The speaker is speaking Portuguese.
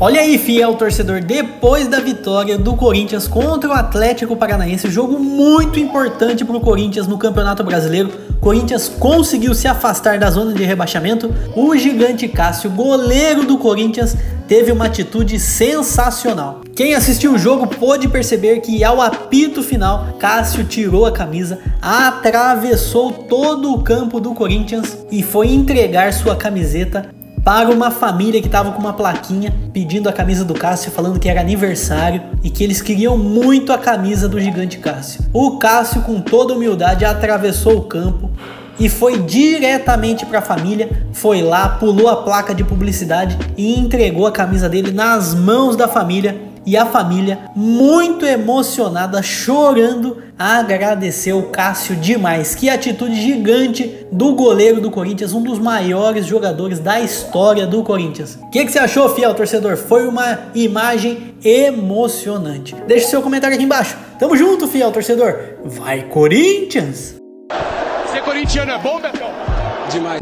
Olha aí, fiel torcedor, depois da vitória do Corinthians contra o Atlético Paranaense, jogo muito importante para o Corinthians no Campeonato Brasileiro. Corinthians conseguiu se afastar da zona de rebaixamento. O gigante Cássio, goleiro do Corinthians, teve uma atitude sensacional. Quem assistiu o jogo pôde perceber que ao apito final, Cássio tirou a camisa, atravessou todo o campo do Corinthians e foi entregar sua camiseta para uma família que estava com uma plaquinha pedindo a camisa do Cássio, falando que era aniversário e que eles queriam muito a camisa do gigante Cássio. O Cássio, com toda humildade, atravessou o campo e foi diretamente para a família, foi lá, pulou a placa de publicidade e entregou a camisa dele nas mãos da família e a família, muito emocionada, chorando, agradeceu o Cássio demais. Que atitude gigante do goleiro do Corinthians, um dos maiores jogadores da história do Corinthians. O que, que, você achou, fiel torcedor? Foi uma imagem emocionante. Deixe seu comentário aqui embaixo. Tamo junto, fiel torcedor. Vai, Corinthians! Ser corintiano é bom, Betão? Demais.